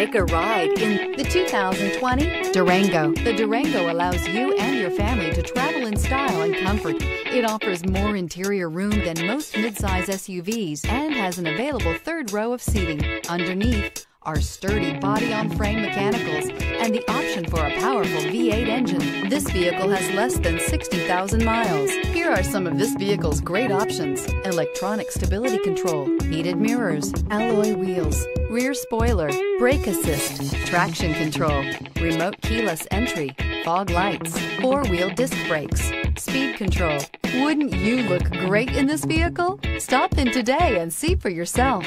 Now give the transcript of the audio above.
Take a ride in the 2020 Durango. The Durango allows you and your family to travel in style and comfort. It offers more interior room than most midsize SUVs and has an available third row of seating. Underneath, are sturdy body-on-frame mechanicals and the option for a powerful V8 engine. This vehicle has less than 60,000 miles. Here are some of this vehicle's great options. Electronic stability control, heated mirrors, alloy wheels, rear spoiler, brake assist, traction control, remote keyless entry, fog lights, four-wheel disc brakes, speed control. Wouldn't you look great in this vehicle? Stop in today and see for yourself.